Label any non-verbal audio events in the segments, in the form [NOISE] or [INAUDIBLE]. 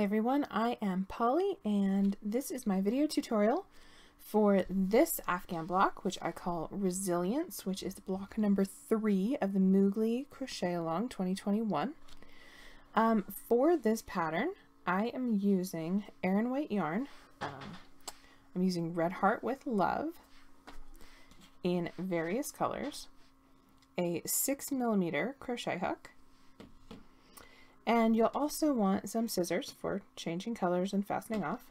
Everyone, I am Polly and this is my video tutorial for this Afghan block, which I call Resilience, which is block number three of the Moogly Crochet Along 2021. Um, for this pattern, I am using Aran weight yarn. Um, I'm using Red Heart with Love in various colors, a six millimeter crochet hook, and you'll also want some scissors for changing colors and fastening off,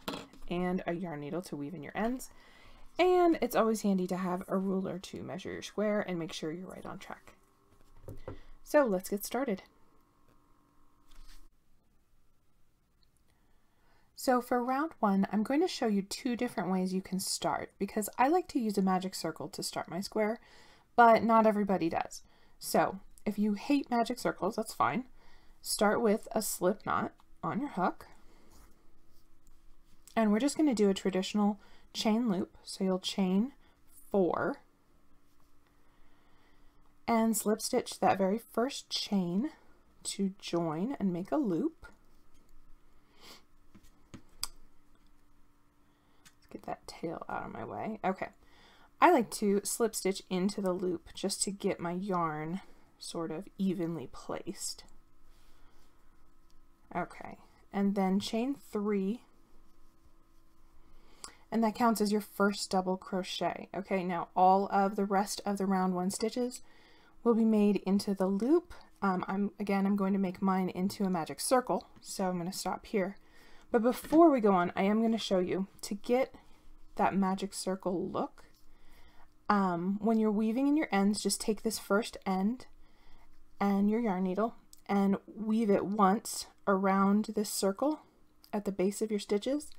and a yarn needle to weave in your ends. And it's always handy to have a ruler to measure your square and make sure you're right on track. So let's get started. So for round one, I'm going to show you two different ways you can start because I like to use a magic circle to start my square, but not everybody does. So if you hate magic circles, that's fine. Start with a slip knot on your hook. And we're just going to do a traditional chain loop. So you'll chain four and slip stitch that very first chain to join and make a loop. Let's get that tail out of my way. Okay. I like to slip stitch into the loop just to get my yarn sort of evenly placed. Okay, and then chain three, and that counts as your first double crochet. Okay, now all of the rest of the round one stitches will be made into the loop. Um, I'm Again, I'm going to make mine into a magic circle, so I'm going to stop here. But before we go on, I am going to show you to get that magic circle look. Um, when you're weaving in your ends, just take this first end and your yarn needle and weave it once around this circle at the base of your stitches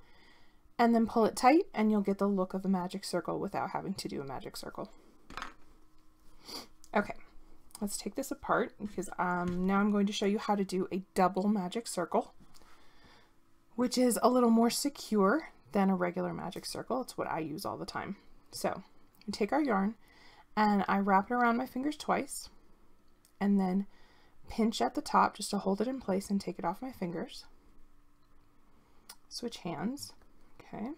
and then pull it tight and you'll get the look of a magic circle without having to do a magic circle. Okay, let's take this apart because um, now I'm going to show you how to do a double magic circle, which is a little more secure than a regular magic circle. It's what I use all the time. So take our yarn and I wrap it around my fingers twice and then pinch at the top just to hold it in place and take it off my fingers. Switch hands, okay.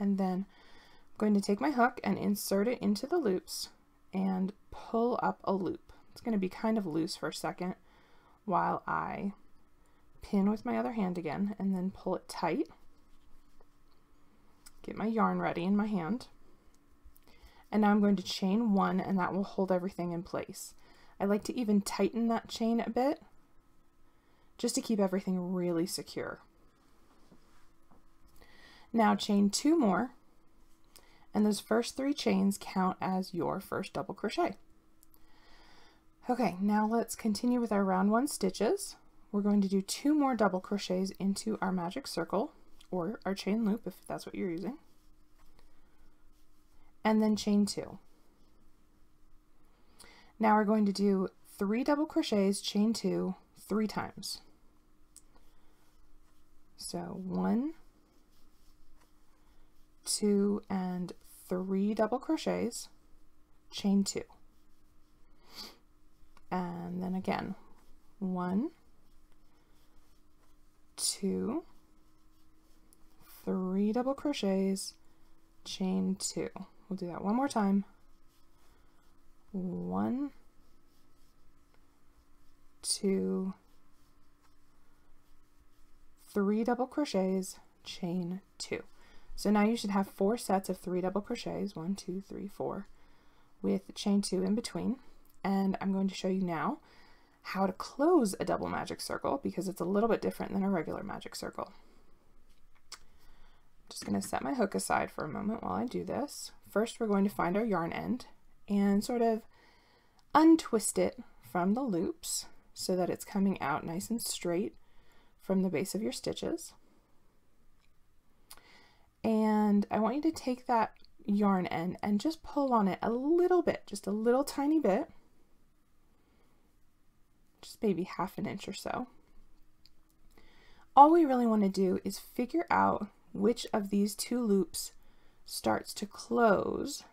And then I'm going to take my hook and insert it into the loops and pull up a loop. It's going to be kind of loose for a second while I pin with my other hand again and then pull it tight. Get my yarn ready in my hand. And now I'm going to chain one and that will hold everything in place. I like to even tighten that chain a bit just to keep everything really secure. Now chain two more and those first three chains count as your first double crochet. Okay, now let's continue with our round one stitches. We're going to do two more double crochets into our magic circle or our chain loop if that's what you're using. And then chain two. Now we're going to do three double crochets, chain two, three times. So one, two, and three double crochets, chain two. And then again, one, two, three double crochets, chain two. We'll do that one more time one, two, three double crochets, chain two. So now you should have four sets of three double crochets, one, two, three, four, with chain two in between. And I'm going to show you now how to close a double magic circle because it's a little bit different than a regular magic circle. I'm just going to set my hook aside for a moment while I do this. First, we're going to find our yarn end and sort of untwist it from the loops so that it's coming out nice and straight from the base of your stitches. And I want you to take that yarn end and just pull on it a little bit, just a little tiny bit, just maybe half an inch or so. All we really want to do is figure out which of these two loops starts to close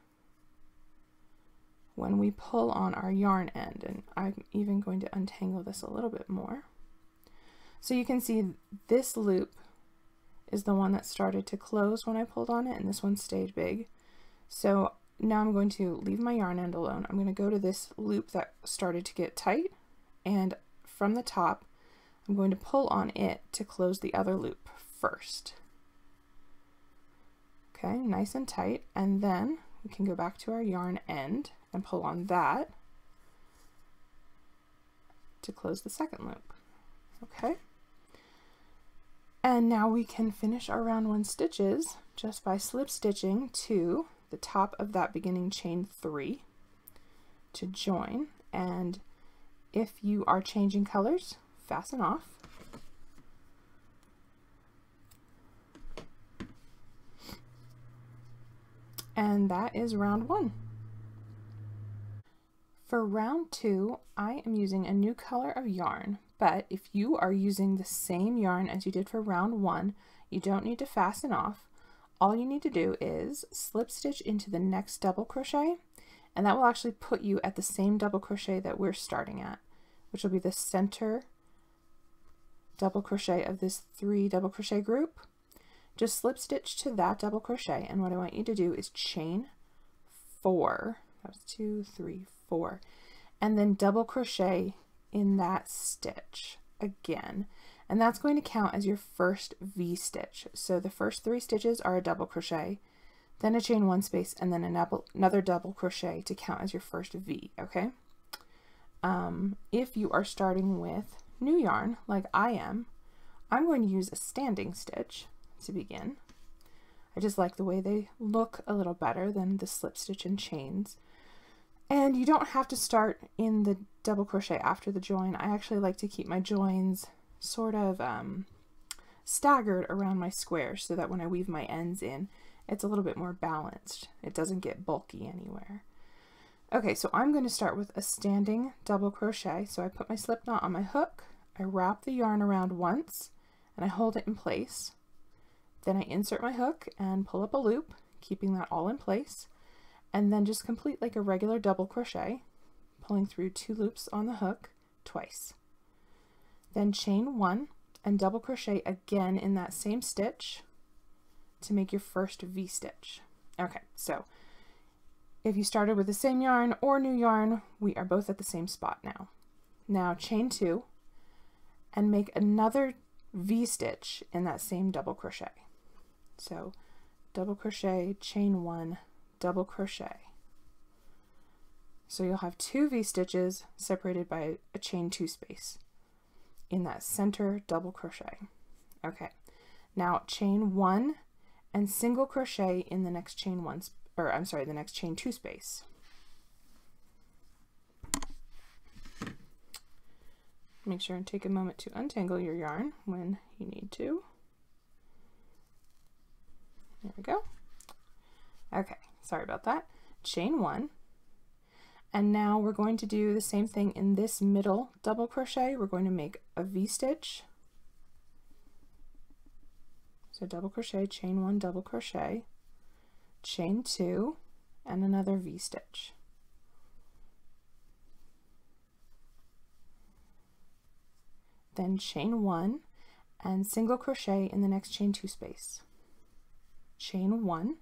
when we pull on our yarn end and I'm even going to untangle this a little bit more. So you can see this loop is the one that started to close when I pulled on it and this one stayed big. So now I'm going to leave my yarn end alone. I'm going to go to this loop that started to get tight and from the top I'm going to pull on it to close the other loop first. Okay, nice and tight and then we can go back to our yarn end and pull on that to close the second loop. Okay. And now we can finish our round one stitches just by slip stitching to the top of that beginning chain three to join. And if you are changing colors, fasten off. And that is round one. For round two, I am using a new color of yarn, but if you are using the same yarn as you did for round one, you don't need to fasten off. All you need to do is slip stitch into the next double crochet, and that will actually put you at the same double crochet that we're starting at, which will be the center double crochet of this three double crochet group. Just slip stitch to that double crochet, and what I want you to do is chain four, that was two, three, four. And then double crochet in that stitch again. And that's going to count as your first V stitch. So the first three stitches are a double crochet then a chain one space and then another double crochet to count as your first V okay? Um, if you are starting with new yarn like I am I'm going to use a standing stitch to begin. I just like the way they look a little better than the slip stitch and chains and you don't have to start in the double crochet after the join. I actually like to keep my joins sort of um, staggered around my squares so that when I weave my ends in, it's a little bit more balanced. It doesn't get bulky anywhere. Okay, so I'm going to start with a standing double crochet. So I put my slip knot on my hook, I wrap the yarn around once, and I hold it in place. Then I insert my hook and pull up a loop, keeping that all in place and then just complete like a regular double crochet pulling through two loops on the hook twice. Then chain one and double crochet again in that same stitch to make your first V-stitch okay so if you started with the same yarn or new yarn we are both at the same spot now. Now chain two and make another V-stitch in that same double crochet. So double crochet chain one double crochet. So you'll have two V-stitches separated by a chain two space in that center double crochet. Okay, now chain one and single crochet in the next chain one, or I'm sorry, the next chain two space. Make sure and take a moment to untangle your yarn when you need to. There we go. Okay, sorry about that, chain one, and now we're going to do the same thing in this middle double crochet. We're going to make a V-stitch. So double crochet, chain one, double crochet, chain two, and another V-stitch. Then chain one and single crochet in the next chain two space. Chain one,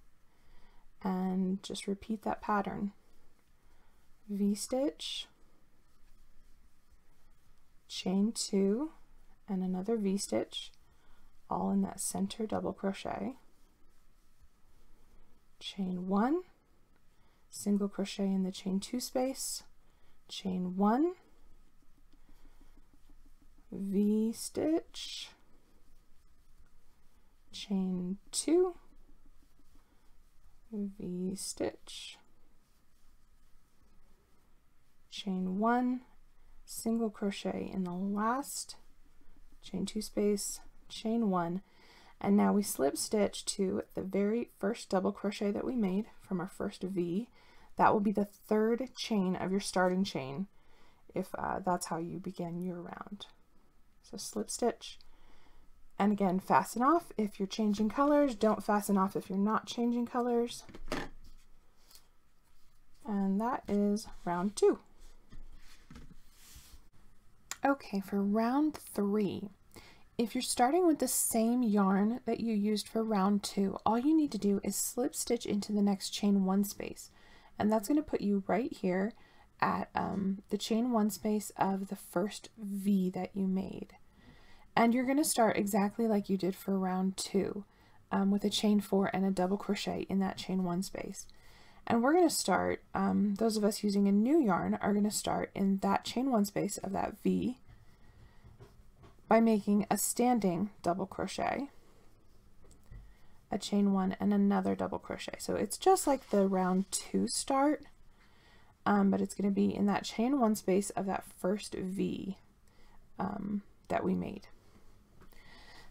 and just repeat that pattern. V-stitch, chain two, and another V-stitch, all in that center double crochet. Chain one, single crochet in the chain two space, chain one, V-stitch, chain two, V-stitch, chain one, single crochet in the last, chain two space, chain one, and now we slip stitch to the very first double crochet that we made from our first V. That will be the third chain of your starting chain if uh, that's how you begin your round. So slip stitch, and again, fasten off if you're changing colors. Don't fasten off if you're not changing colors. And that is round two. Okay, for round three, if you're starting with the same yarn that you used for round two, all you need to do is slip stitch into the next chain one space. And that's going to put you right here at um, the chain one space of the first V that you made. And you're going to start exactly like you did for round two um, with a chain four and a double crochet in that chain one space. And we're going to start, um, those of us using a new yarn are going to start in that chain one space of that V by making a standing double crochet, a chain one and another double crochet. So it's just like the round two start, um, but it's going to be in that chain one space of that first V um, that we made.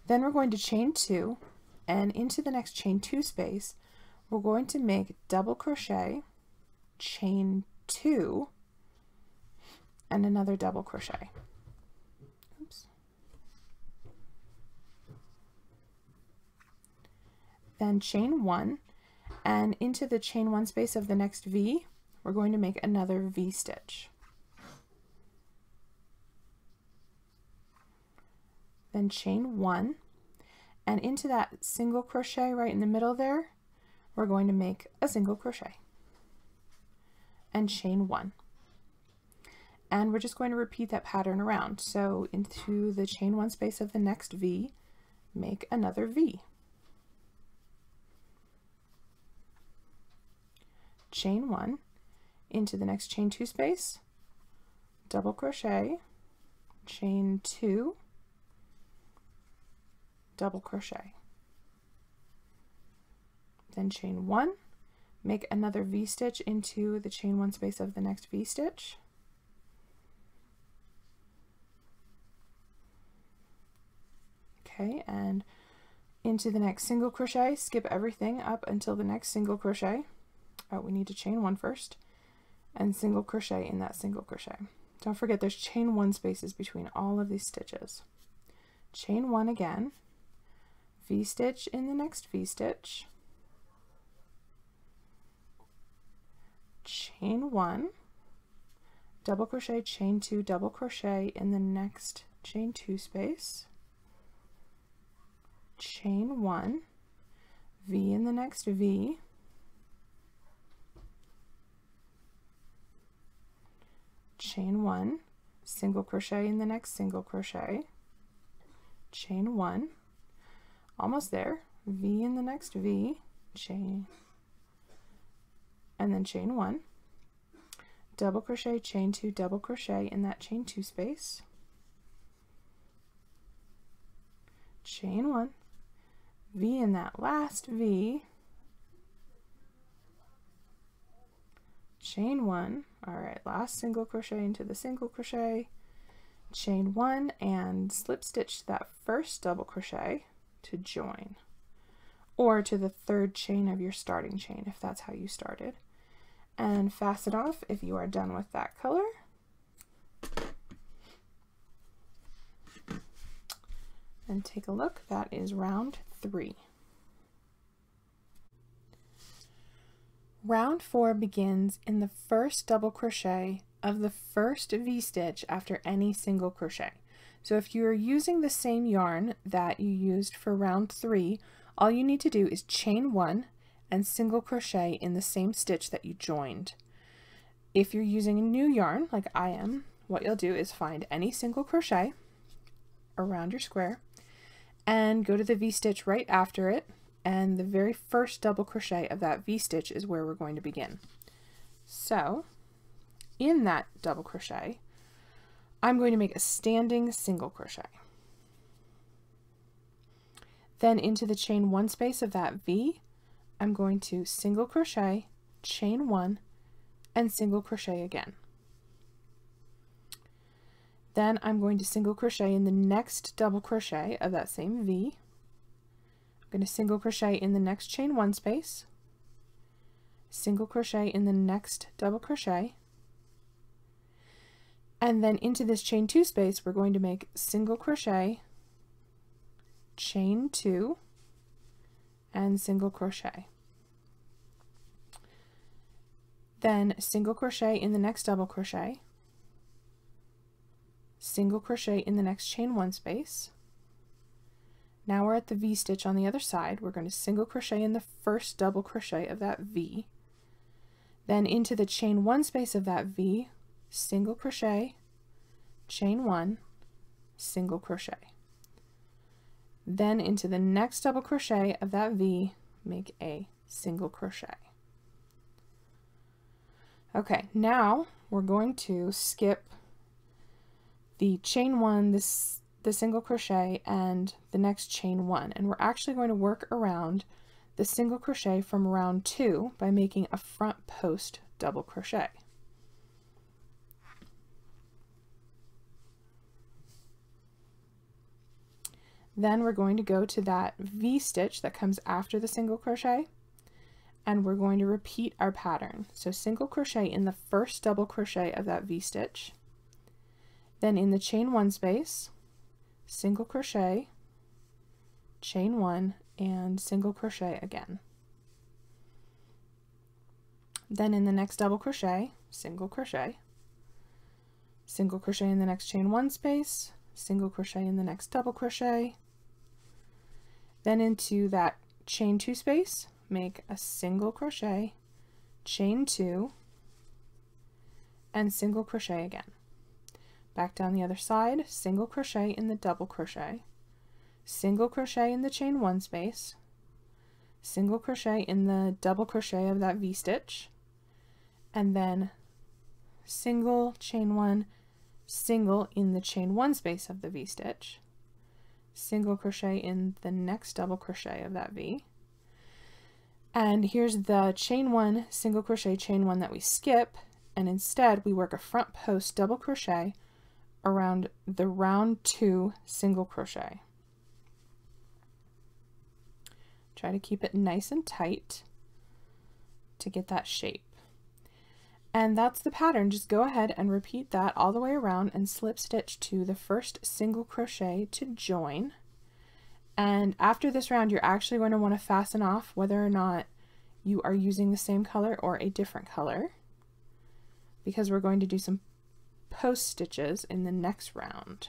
Then we're going to chain two and into the next chain two space, we're going to make double crochet, chain two, and another double crochet. Oops. then chain one, and into the chain one space of the next V, we're going to make another V stitch. Then chain one, and into that single crochet right in the middle there, we're going to make a single crochet and chain one. And we're just going to repeat that pattern around. So into the chain one space of the next V, make another V. chain one into the next chain two space, double crochet, chain two, double crochet. Then chain one, make another V-stitch into the chain one space of the next V-stitch. Okay, and into the next single crochet, skip everything up until the next single crochet oh, we need to chain one first and single crochet in that single crochet. Don't forget there's chain one spaces between all of these stitches. Chain one again, V-stitch in the next V-stitch, chain one, double crochet, chain two, double crochet in the next chain two space, chain one, V in the next V, chain one, single crochet in the next single crochet, chain one, almost there, V in the next V, chain, and then chain one, double crochet, chain two, double crochet in that chain two space, chain one, V in that last V, chain one. All right last single crochet into the single crochet. Chain one and slip stitch that first double crochet to join or to the third chain of your starting chain if that's how you started. And fasten off if you are done with that color and take a look. That is round three. Round 4 begins in the first double crochet of the first V-stitch after any single crochet. So if you are using the same yarn that you used for round 3, all you need to do is chain 1 and single crochet in the same stitch that you joined. If you're using a new yarn, like I am, what you'll do is find any single crochet around your square and go to the V-stitch right after it and the very first double crochet of that V-stitch is where we're going to begin. So in that double crochet, I'm going to make a standing single crochet. Then into the chain one space of that V, I'm going to single crochet, chain one, and single crochet again. Then I'm going to single crochet in the next double crochet of that same V, I'm going to single crochet in the next chain one space, single crochet in the next double crochet, and then into this chain two space we're going to make single crochet, chain two, and single crochet. Then single crochet in the next double crochet, single crochet in the next chain one space, Now we're at the V-stitch on the other side. We're going to single crochet in the first double crochet of that V. Then into the chain one space of that V, single crochet, chain one, single crochet. Then into the next double crochet of that V, make a single crochet. Okay, now we're going to skip the chain one, this the single crochet and the next chain one and we're actually going to work around the single crochet from round two by making a front post double crochet. Then we're going to go to that V-stitch that comes after the single crochet and we're going to repeat our pattern. So single crochet in the first double crochet of that V-stitch, then in the chain one space, single crochet, chain one, and single crochet again. Then in the next double crochet, single crochet, single crochet in the next chain one space, single crochet in the next double crochet, then into that chain two space, make a single crochet, chain two, and single crochet again. Back down the other side, single crochet in the double crochet, single crochet in the chain one space, single crochet in the double crochet of that V-stitch, and then single chain one, single in the chain one space of the V-stitch, single crochet in the next double crochet of that V, and here's the chain one, single crochet, chain one that we skip, and instead we work a front post double crochet around the round two single crochet. Try to keep it nice and tight to get that shape. And that's the pattern. Just go ahead and repeat that all the way around and slip stitch to the first single crochet to join. And after this round, you're actually going to want to fasten off whether or not you are using the same color or a different color because we're going to do some post stitches in the next round.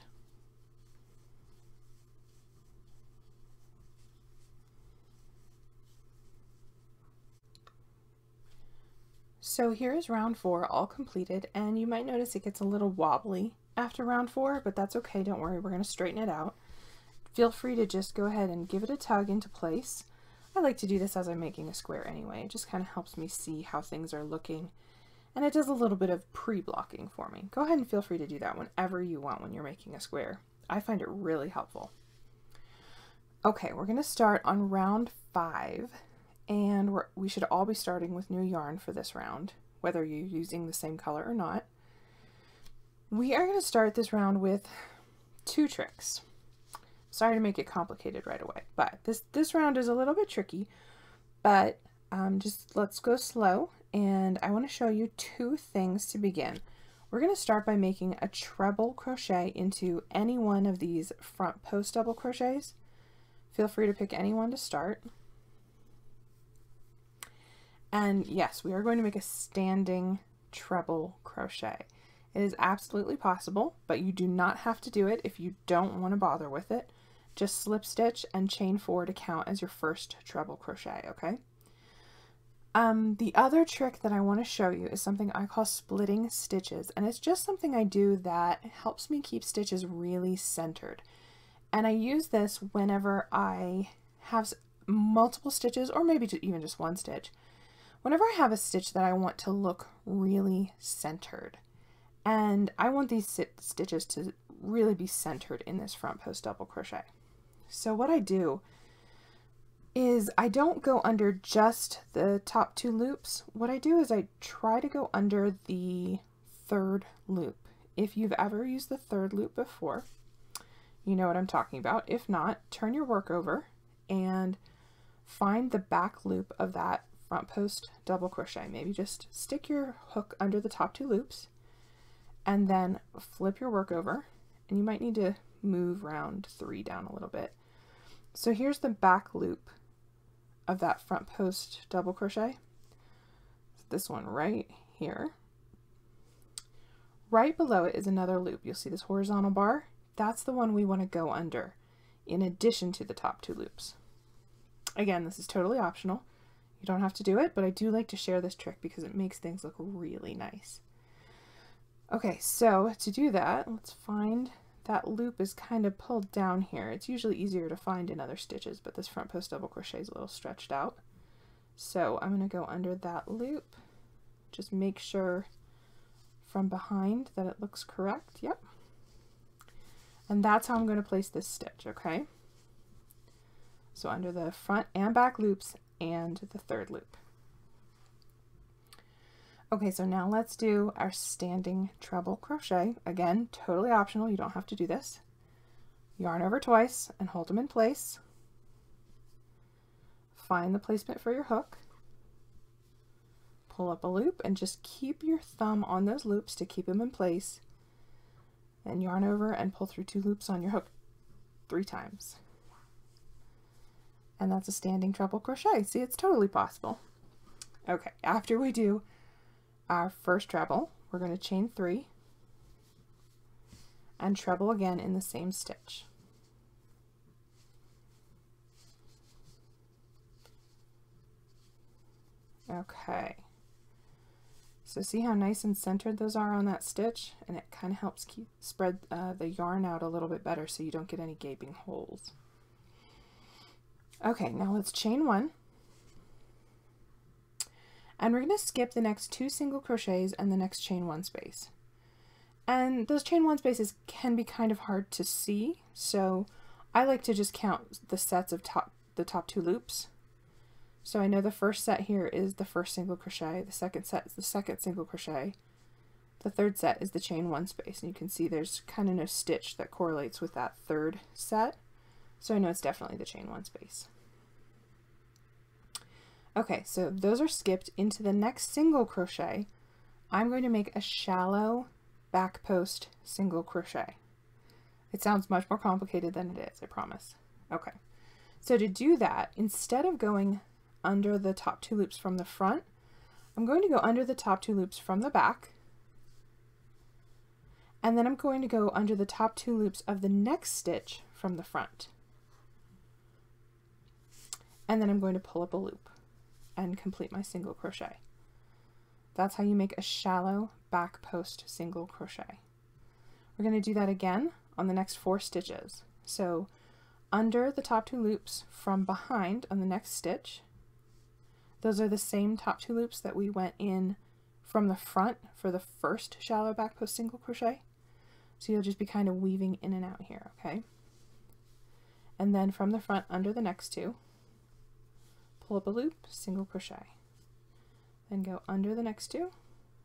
So here is round four all completed and you might notice it gets a little wobbly after round four, but that's okay, don't worry, we're going to straighten it out. Feel free to just go ahead and give it a tug into place. I like to do this as I'm making a square anyway, it just kind of helps me see how things are looking and it does a little bit of pre-blocking for me. Go ahead and feel free to do that whenever you want when you're making a square. I find it really helpful. Okay, we're going to start on round five, and we should all be starting with new yarn for this round, whether you're using the same color or not. We are going to start this round with two tricks. Sorry to make it complicated right away, but this, this round is a little bit tricky, but um, just let's go slow and I want to show you two things to begin. We're going to start by making a treble crochet into any one of these front post double crochets. Feel free to pick any one to start. And yes, we are going to make a standing treble crochet. It is absolutely possible, but you do not have to do it if you don't want to bother with it. Just slip stitch and chain four to count as your first treble crochet, okay? Um, the other trick that I want to show you is something I call splitting stitches, and it's just something I do that helps me keep stitches really centered. And I use this whenever I have multiple stitches, or maybe even just one stitch. Whenever I have a stitch that I want to look really centered, and I want these stitches to really be centered in this front post double crochet. So what I do is I don't go under just the top two loops. What I do is I try to go under the third loop. If you've ever used the third loop before, you know what I'm talking about. If not, turn your work over and find the back loop of that front post double crochet. Maybe just stick your hook under the top two loops and then flip your work over and you might need to move round three down a little bit. So here's the back loop of that front post double crochet. This one right here. Right below it is another loop. You'll see this horizontal bar. That's the one we want to go under. in addition to the top two loops. Again, this is totally optional. You don't have to do it, but I do like to share this trick because it makes things look really nice. Okay, so to do that, let's find that loop is kind of pulled down here. It's usually easier to find in other stitches, but this front post double crochet is a little stretched out. So I'm going to go under that loop, just make sure from behind that it looks correct. Yep. And that's how I'm going to place this stitch, okay? So under the front and back loops and the third loop. Okay, so now let's do our standing treble crochet. Again, totally optional, you don't have to do this. Yarn over twice and hold them in place. Find the placement for your hook. Pull up a loop and just keep your thumb on those loops to keep them in place. And yarn over and pull through two loops on your hook three times. And that's a standing treble crochet. See, it's totally possible. Okay, after we do our first treble, we're going to chain three and treble again in the same stitch. Okay. So see how nice and centered those are on that stitch? And it kind of helps keep spread uh, the yarn out a little bit better so you don't get any gaping holes. Okay, now let's chain one and we're going to skip the next two single crochets and the next chain one space. And those chain one spaces can be kind of hard to see, so I like to just count the sets of top the top two loops. So I know the first set here is the first single crochet, the second set is the second single crochet, the third set is the chain one space, and you can see there's kind of no stitch that correlates with that third set, so I know it's definitely the chain one space. Okay, so those are skipped into the next single crochet. I'm going to make a shallow back post single crochet. It sounds much more complicated than it is, I promise. Okay, so to do that, instead of going under the top two loops from the front, I'm going to go under the top two loops from the back, and then I'm going to go under the top two loops of the next stitch from the front. And then I'm going to pull up a loop and complete my single crochet. That's how you make a shallow back post single crochet. We're going to do that again on the next four stitches. So under the top two loops from behind on the next stitch, those are the same top two loops that we went in from the front for the first shallow back post single crochet. So you'll just be kind of weaving in and out here, okay? And then from the front under the next two, pull up a loop, single crochet. Then go under the next two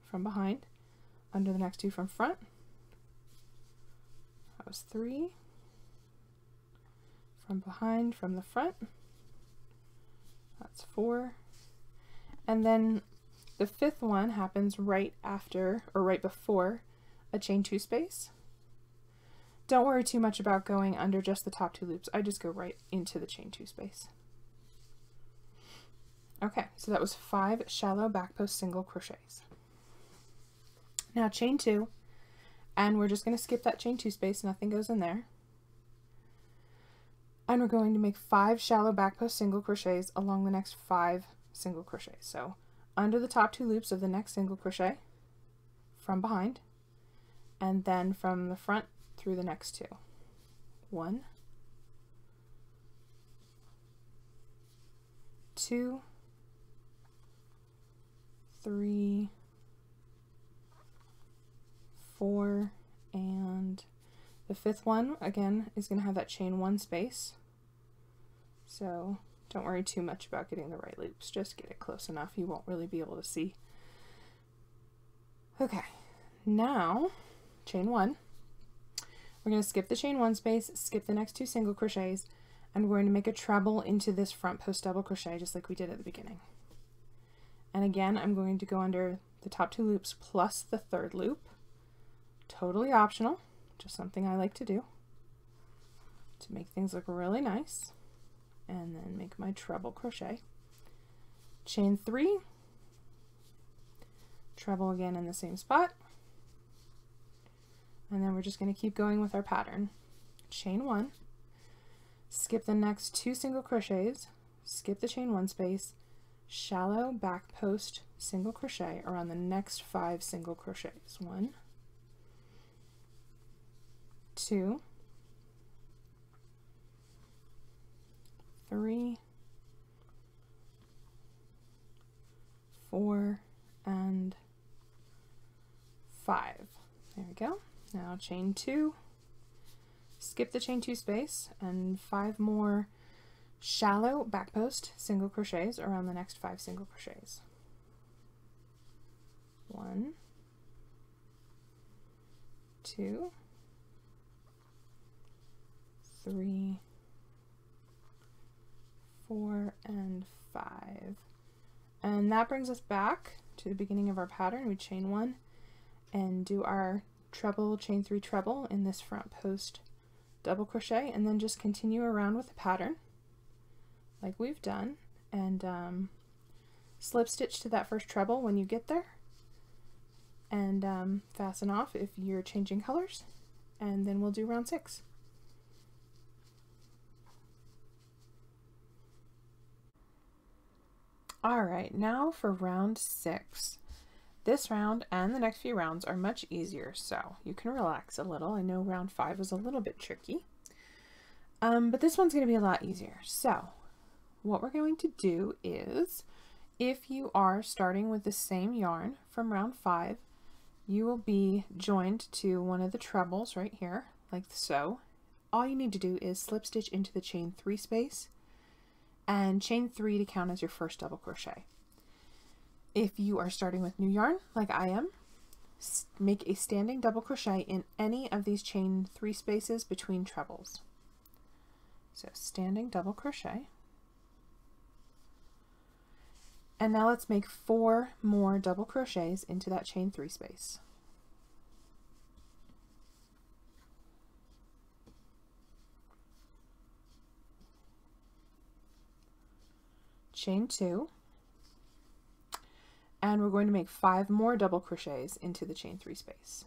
from behind, under the next two from front. That was three. From behind, from the front. That's four. And then the fifth one happens right after, or right before, a chain two space. Don't worry too much about going under just the top two loops. I just go right into the chain two space. Okay, so that was five shallow back post single crochets. Now chain two, and we're just going to skip that chain two space, nothing goes in there. And we're going to make five shallow back post single crochets along the next five single crochets. So under the top two loops of the next single crochet from behind, and then from the front through the next two. One, two, three, four, and the fifth one, again, is going to have that chain one space. So don't worry too much about getting the right loops. Just get it close enough. You won't really be able to see. Okay, now chain one. We're going to skip the chain one space, skip the next two single crochets, and we're going to make a treble into this front post double crochet just like we did at the beginning. And again, I'm going to go under the top two loops plus the third loop. Totally optional, just something I like to do to make things look really nice. And then make my treble crochet. Chain three, treble again in the same spot. And then we're just going to keep going with our pattern. Chain one, skip the next two single crochets, skip the chain one space, shallow back post single crochet around the next five single crochets. One, two, three, four, and five. There we go. Now chain two, skip the chain two space, and five more shallow back post single crochets around the next five single crochets. One, two, three, four, and five. And that brings us back to the beginning of our pattern. We chain one and do our treble, chain three treble in this front post double crochet and then just continue around with the pattern like we've done and um, slip stitch to that first treble when you get there and um, fasten off if you're changing colors and then we'll do round six. All right, now for round six. This round and the next few rounds are much easier, so you can relax a little. I know round five was a little bit tricky, um, but this one's going to be a lot easier. So what we're going to do is, if you are starting with the same yarn from round five, you will be joined to one of the trebles right here, like so. All you need to do is slip stitch into the chain three space and chain three to count as your first double crochet. If you are starting with new yarn, like I am, make a standing double crochet in any of these chain three spaces between trebles. So standing double crochet. And now let's make four more double crochets into that chain three space. chain two and we're going to make five more double crochets into the chain three space.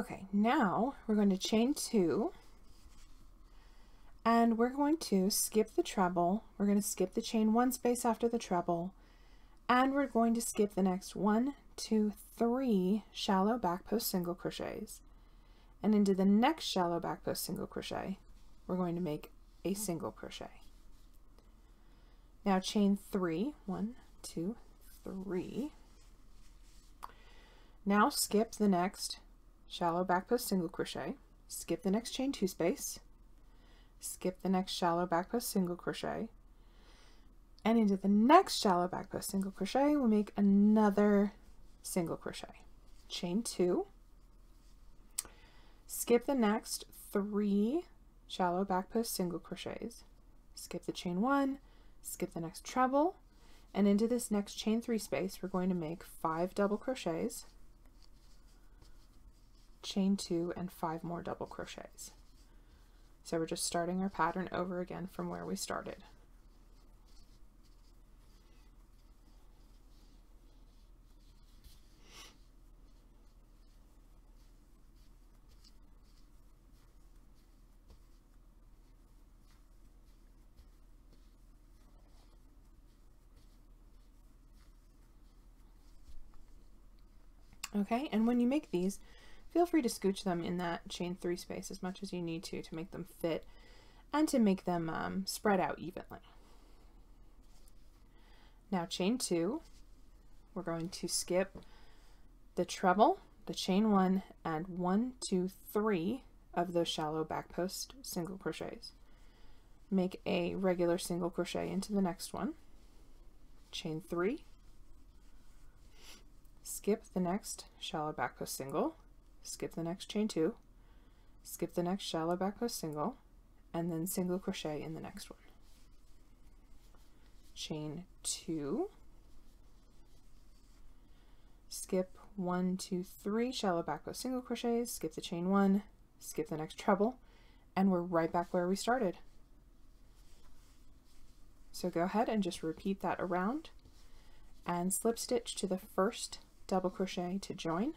Okay, now we're going to chain two and we're going to skip the treble. We're going to skip the chain one space after the treble and we're going to skip the next one, two, three shallow back post single crochets and into the next shallow back post single crochet we're going to make a single crochet. Now chain three, one, two, three. Now skip the next shallow back post single crochet, skip the next chain two space, skip the next shallow back post single crochet, and into the next shallow back post single crochet we'll make another single crochet. Chain two, skip the next three shallow back post single crochets, skip the chain one, skip the next treble, and into this next chain three space we're going to make five double crochets chain two and five more double crochets. So we're just starting our pattern over again from where we started. Okay, and when you make these, Feel free to scooch them in that chain three space as much as you need to to make them fit and to make them um, spread out evenly. Now chain two, we're going to skip the treble, the chain one, and one, two, three of those shallow back post single crochets. Make a regular single crochet into the next one, chain three, skip the next shallow back post single, skip the next chain two, skip the next shallow back post single, and then single crochet in the next one. Chain two, skip one, two, three shallow back post single crochets, skip the chain one, skip the next treble, and we're right back where we started. So go ahead and just repeat that around. And slip stitch to the first double crochet to join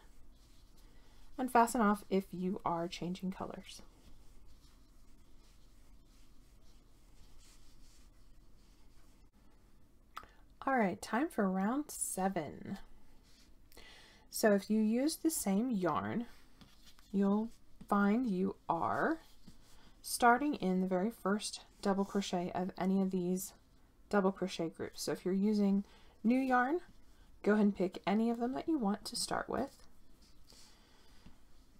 and fasten off if you are changing colors. All right, time for round seven. So if you use the same yarn, you'll find you are starting in the very first double crochet of any of these double crochet groups. So if you're using new yarn, go ahead and pick any of them that you want to start with.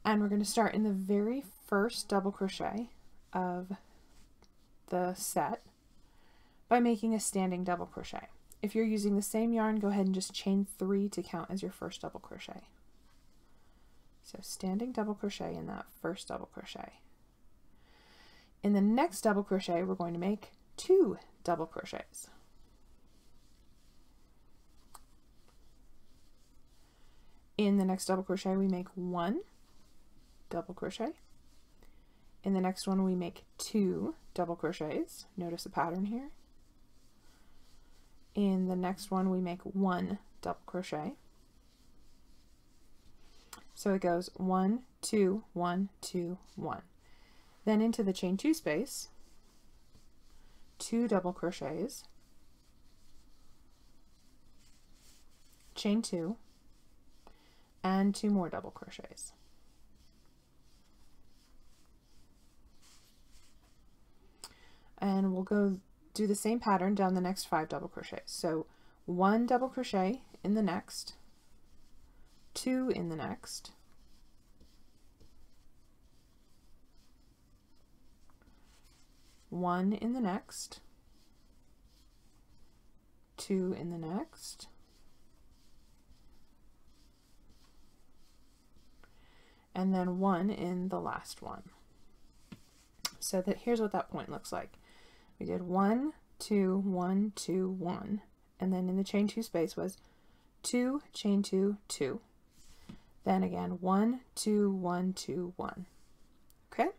And we're going to start in the very first double crochet of the set by making a standing double crochet. If you're using the same yarn, go ahead and just chain three to count as your first double crochet. So standing double crochet in that first double crochet. In the next double crochet, we're going to make two double crochets. In the next double crochet, we make one double crochet. In the next one, we make two double crochets. Notice the pattern here. In the next one, we make one double crochet. So it goes one, two, one, two, one. Then into the chain two space, two double crochets, chain two, and two more double crochets. And we'll go do the same pattern down the next five double crochets. So one double crochet in the next, two in the next, one in the next, two in the next, and then one in the last one. So that here's what that point looks like. We did one, two, one, two, one, and then in the chain two space was two, chain two, two. Then again, one, two, one, two, one. Okay?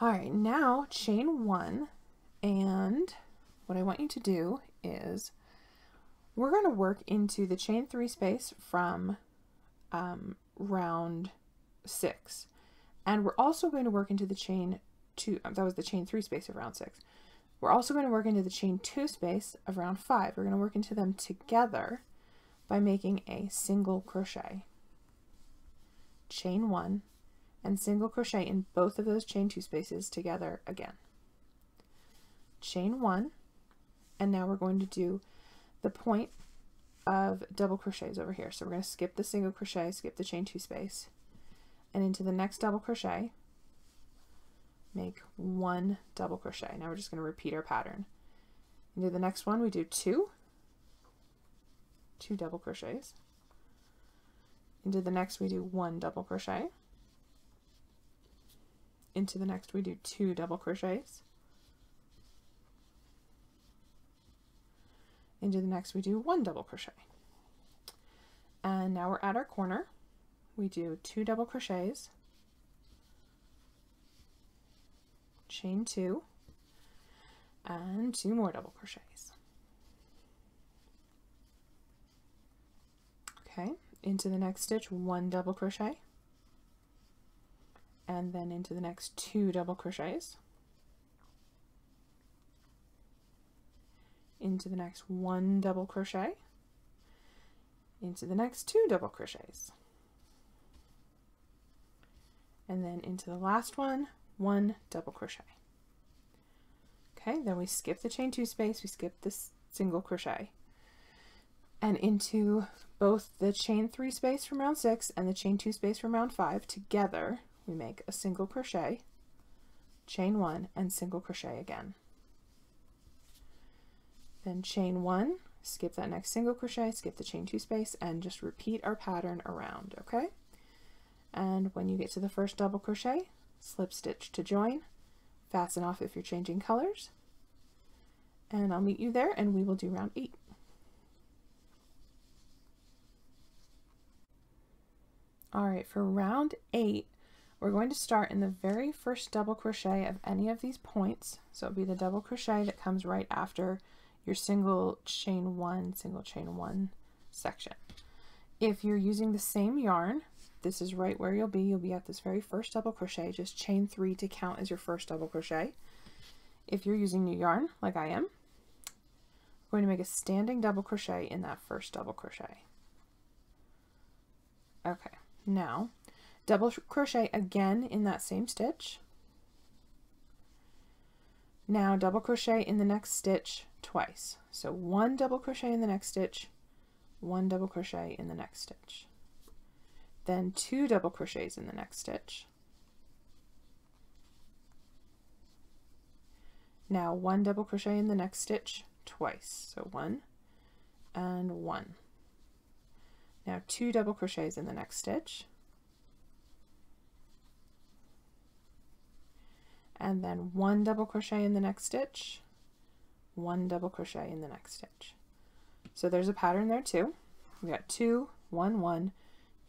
All right, now chain one, and what I want you to do is we're going to work into the chain three space from um, round six. And we're also going to work into the chain two, uh, that was the chain three space of round six. We're also going to work into the chain two space of round five. We're going to work into them together by making a single crochet. Chain one and single crochet in both of those chain two spaces together again. Chain one, and now we're going to do the point of double crochets over here. So we're going to skip the single crochet, skip the chain two space, and into the next double crochet, make one double crochet. Now we're just going to repeat our pattern. Into the next one, we do two, two double crochets. Into the next, we do one double crochet. Into the next, we do two double crochets. Into the next, we do one double crochet. And now we're at our corner. We do two double crochets, chain two, and two more double crochets. Okay, into the next stitch, one double crochet, and then into the next two double crochets, into the next one double crochet, into the next two double crochets, and then into the last one, one double crochet. Okay, then we skip the chain two space, we skip this single crochet. And into both the chain three space from round six and the chain two space from round five together we make a single crochet chain one and single crochet again. Then chain one skip that next single crochet skip the chain two space and just repeat our pattern around okay? And when you get to the first double crochet slip stitch to join, fasten off if you're changing colors, and I'll meet you there and we will do round eight. All right, for round eight, We're going to start in the very first double crochet of any of these points. So it'll be the double crochet that comes right after your single chain one, single chain one section. If you're using the same yarn, this is right where you'll be. You'll be at this very first double crochet, just chain three to count as your first double crochet. If you're using new yarn, like I am, we're going to make a standing double crochet in that first double crochet. Okay, now double crochet again in that same stitch. Now double crochet in the next stitch twice. So one double crochet in the next stitch, one double crochet in the next stitch. Then two double crochets in the next stitch. Now one double crochet in the next stitch twice. So one and one. Now two double crochets in the next stitch. And then one double crochet in the next stitch, one double crochet in the next stitch. So there's a pattern there too. We got two, one, one,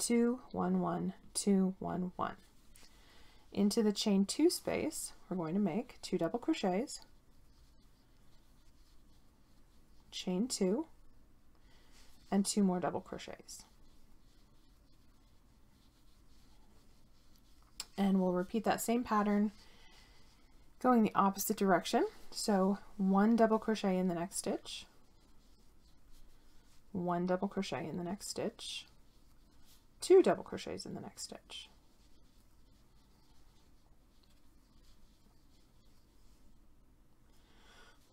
two, one, one, two, one, one. Into the chain two space, we're going to make two double crochets, chain two, and two more double crochets. And we'll repeat that same pattern going the opposite direction. So one double crochet in the next stitch, one double crochet in the next stitch, two double crochets in the next stitch.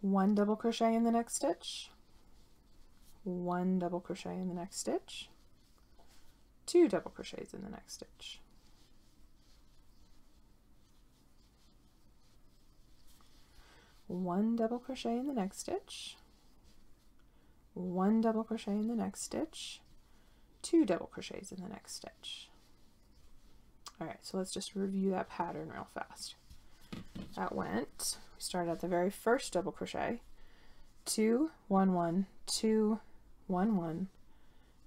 One double crochet in the next stitch, one double crochet in the next stitch, two double crochets in the next stitch. one double crochet in the next stitch, one double crochet in the next stitch, two double crochets in the next stitch. All right, so let's just review that pattern real fast. That went, we started at the very first double crochet, two, one, one, two, one, one,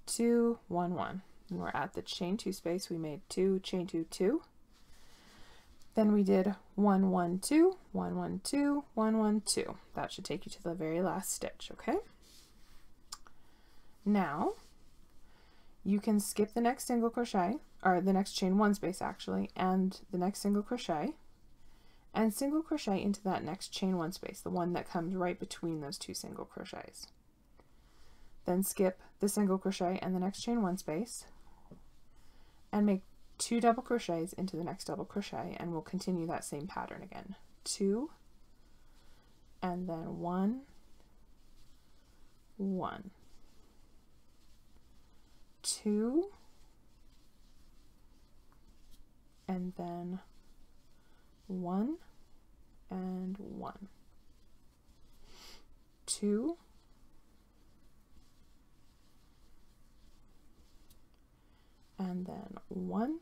two, one, one. And we're at the chain two space, we made two, chain two, two, then we did one, one, two, one, one, two, one, one, two. That should take you to the very last stitch, okay? Now, you can skip the next single crochet, or the next chain one space actually, and the next single crochet, and single crochet into that next chain one space, the one that comes right between those two single crochets. Then skip the single crochet and the next chain one space, and make two double crochets into the next double crochet and we'll continue that same pattern again. Two, and then one, one, two, and then one and one, two, and then one.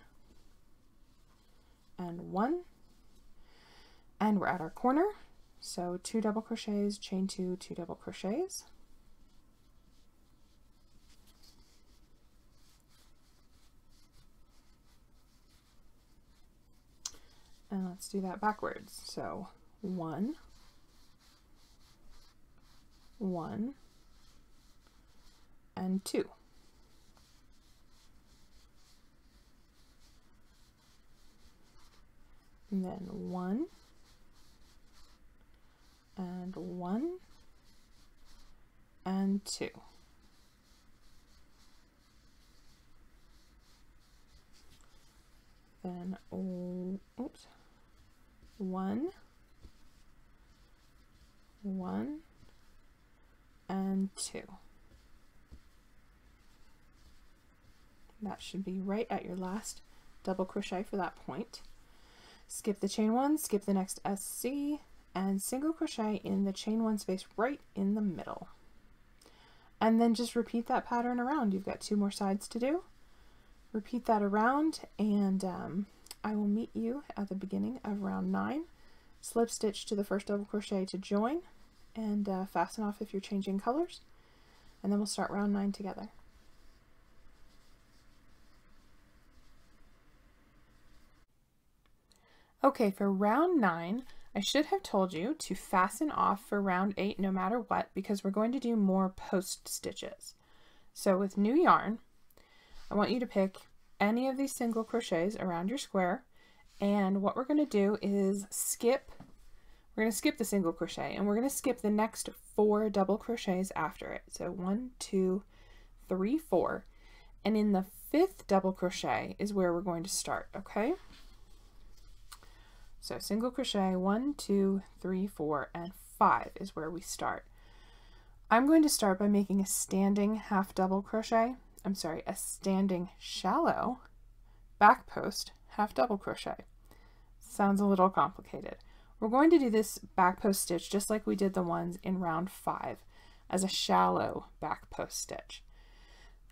And one. And we're at our corner. So two double crochets chain two two double crochets and let's do that backwards. So one one and two. And then one and one and two. Then oh, oops, one, one, and two. That should be right at your last double crochet for that point skip the chain one, skip the next SC, and single crochet in the chain one space right in the middle. And then just repeat that pattern around. You've got two more sides to do. Repeat that around and um, I will meet you at the beginning of round nine. Slip stitch to the first double crochet to join and uh, fasten off if you're changing colors. And then we'll start round nine together. Okay, for round nine, I should have told you to fasten off for round eight no matter what because we're going to do more post stitches. So with new yarn, I want you to pick any of these single crochets around your square and what we're going to do is skip we're going to skip the single crochet and we're going to skip the next four double crochets after it. So one, two, three, four. And in the fifth double crochet is where we're going to start, okay? So single crochet, one, two, three, four, and five is where we start. I'm going to start by making a standing half double crochet. I'm sorry, a standing shallow back post half double crochet. Sounds a little complicated. We're going to do this back post stitch just like we did the ones in round five as a shallow back post stitch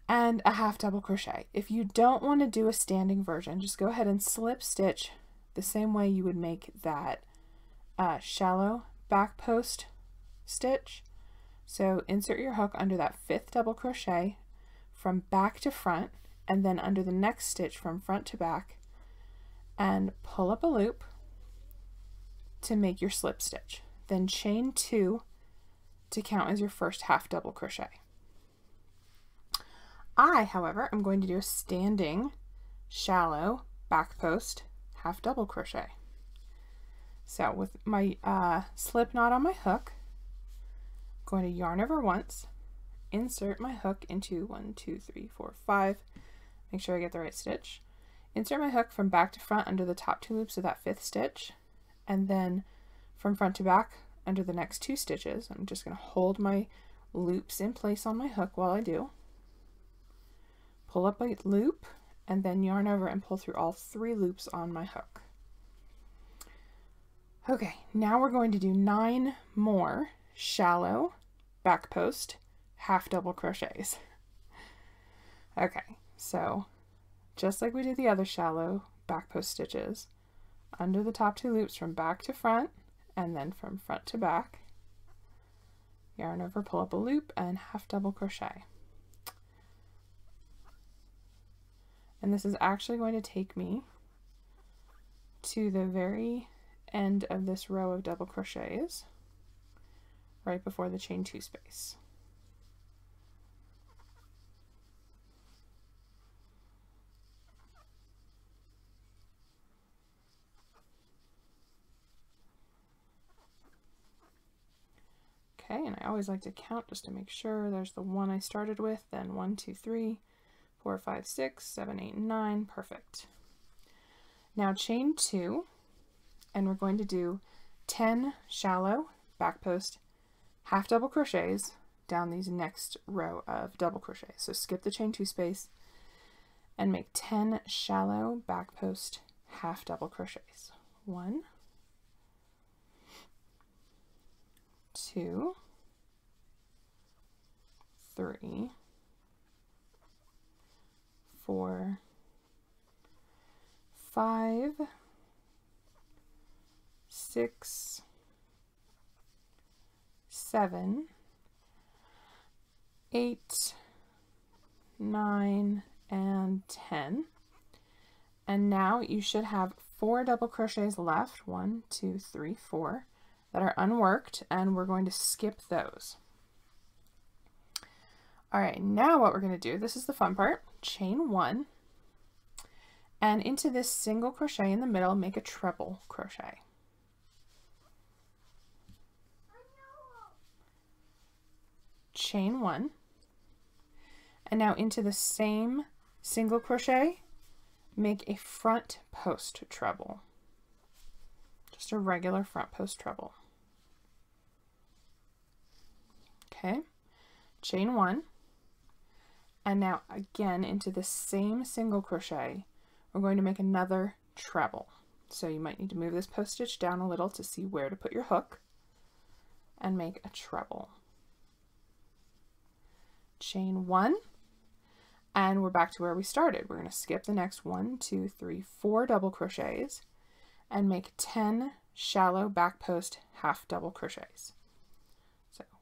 and a half double crochet. If you don't want to do a standing version, just go ahead and slip stitch the same way you would make that uh, shallow back post stitch. So insert your hook under that fifth double crochet from back to front and then under the next stitch from front to back and pull up a loop to make your slip stitch. Then chain two to count as your first half double crochet. I, however, am going to do a standing shallow back post half double crochet. So with my uh, slip knot on my hook, I'm going to yarn over once, insert my hook into one, two, three, four, five, make sure I get the right stitch, insert my hook from back to front under the top two loops of that fifth stitch, and then from front to back under the next two stitches. I'm just going to hold my loops in place on my hook while I do. Pull up a loop and then yarn over and pull through all three loops on my hook. Okay, now we're going to do nine more shallow back post half double crochets. Okay, so just like we did the other shallow back post stitches, under the top two loops from back to front and then from front to back yarn over pull up a loop and half double crochet and this is actually going to take me to the very end of this row of double crochets right before the chain two space Okay, and I always like to count just to make sure there's the one I started with, then one, two, three, four, five, six, seven, eight, nine, perfect. Now chain two, and we're going to do 10 shallow back post half double crochets down these next row of double crochets. So skip the chain two space and make 10 shallow back post half double crochets. One, two, three, four, five, six, seven, eight, nine, and 10. And now you should have four double crochets left, one, two, three, four, that are unworked, and we're going to skip those. All right, now what we're going to do, this is the fun part, chain one, and into this single crochet in the middle, make a treble crochet. Chain one, and now into the same single crochet, make a front post treble. Just a regular front post treble. Okay, chain one, and now again into the same single crochet, we're going to make another treble. So you might need to move this post stitch down a little to see where to put your hook and make a treble. Chain one, and we're back to where we started. We're going to skip the next one, two, three, four double crochets and make 10 shallow back post half double crochets.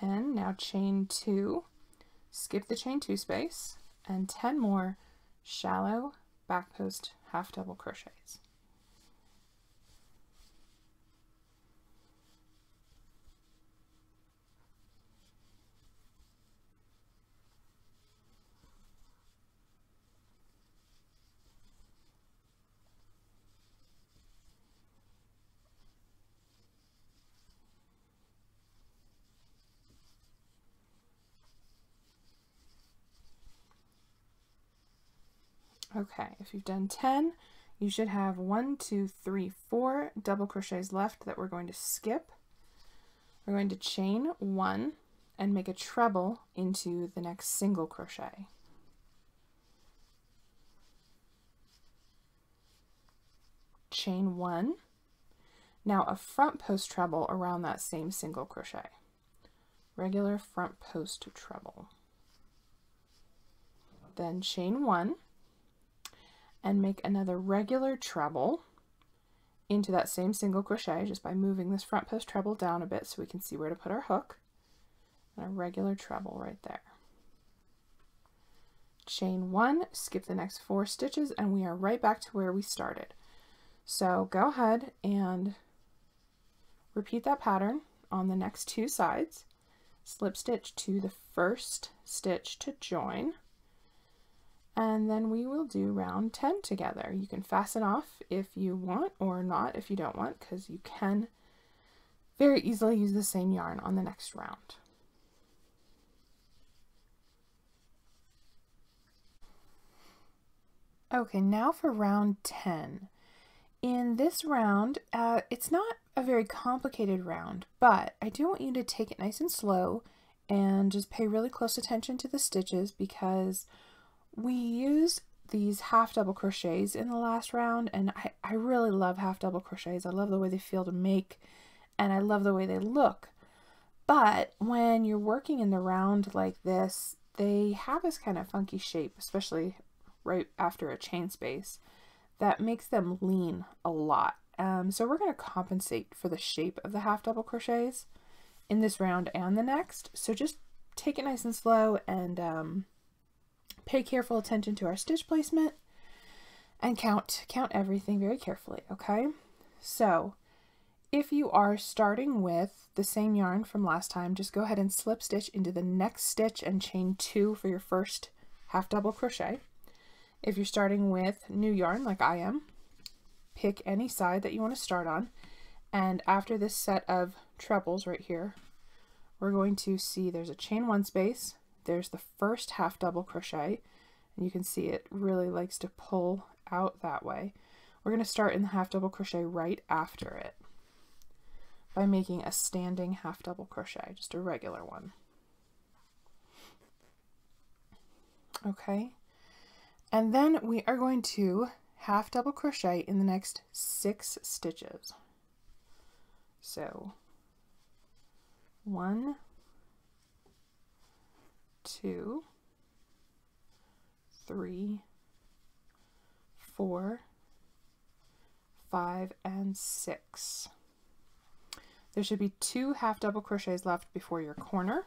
10. Now chain 2, skip the chain 2 space, and 10 more shallow back post half double crochets. Okay, if you've done 10, you should have one, two, three, four double crochets left that we're going to skip. We're going to chain one and make a treble into the next single crochet. Chain one. Now a front post treble around that same single crochet. Regular front post treble. Then chain one and make another regular treble into that same single crochet just by moving this front post treble down a bit so we can see where to put our hook and a regular treble right there. Chain one, skip the next four stitches and we are right back to where we started. So go ahead and repeat that pattern on the next two sides. Slip stitch to the first stitch to join and then we will do round 10 together. You can fasten off if you want or not if you don't want because you can very easily use the same yarn on the next round. Okay, now for round 10. In this round, uh, it's not a very complicated round, but I do want you to take it nice and slow and just pay really close attention to the stitches because we use these half double crochets in the last round and I, I really love half double crochets. I love the way they feel to make and I love the way they look. But when you're working in the round like this, they have this kind of funky shape, especially right after a chain space, that makes them lean a lot. Um, so we're going to compensate for the shape of the half double crochets in this round and the next. So just take it nice and slow and um, Pay careful attention to our stitch placement and count, count everything very carefully, okay? So if you are starting with the same yarn from last time, just go ahead and slip stitch into the next stitch and chain two for your first half double crochet. If you're starting with new yarn like I am, pick any side that you want to start on. And after this set of trebles right here, we're going to see there's a chain one space, there's the first half double crochet and you can see it really likes to pull out that way. We're going to start in the half double crochet right after it by making a standing half double crochet, just a regular one. Okay, and then we are going to half double crochet in the next six stitches. So one, two, three, four, five, and six. There should be two half double crochets left before your corner.